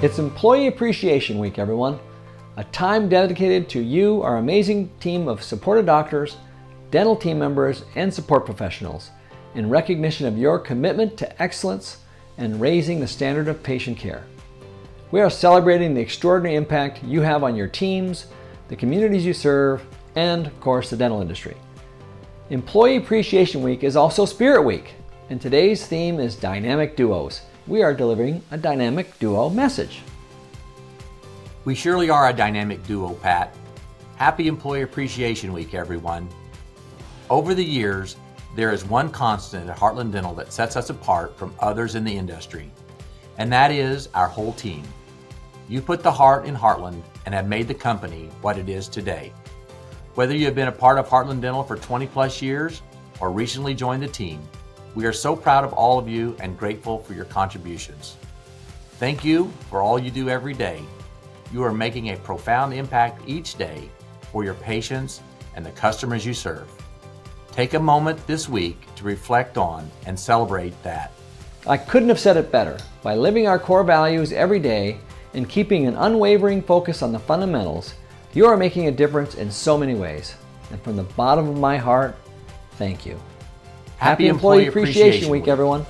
It's Employee Appreciation Week, everyone. A time dedicated to you, our amazing team of supported doctors, dental team members, and support professionals in recognition of your commitment to excellence and raising the standard of patient care. We are celebrating the extraordinary impact you have on your teams, the communities you serve, and, of course, the dental industry. Employee Appreciation Week is also Spirit Week, and today's theme is Dynamic Duos we are delivering a dynamic duo message. We surely are a dynamic duo, Pat. Happy Employee Appreciation Week, everyone. Over the years, there is one constant at Heartland Dental that sets us apart from others in the industry, and that is our whole team. You put the heart in Heartland and have made the company what it is today. Whether you have been a part of Heartland Dental for 20 plus years or recently joined the team, we are so proud of all of you and grateful for your contributions. Thank you for all you do every day. You are making a profound impact each day for your patients and the customers you serve. Take a moment this week to reflect on and celebrate that. I couldn't have said it better. By living our core values every day and keeping an unwavering focus on the fundamentals, you are making a difference in so many ways. And from the bottom of my heart, thank you. Happy, Employee, Appreciation, Appreciation Week, everyone.